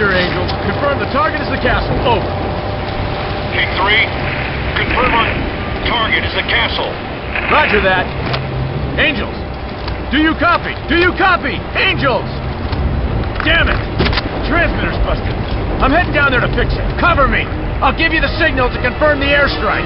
Roger, Angel. Confirm the target is the castle. Over. King 3, confirm on target is the castle. Roger that. Angels. Do you copy? Do you copy? Angels! Damn it! Transmitter's busted. I'm heading down there to fix it. Cover me. I'll give you the signal to confirm the airstrike.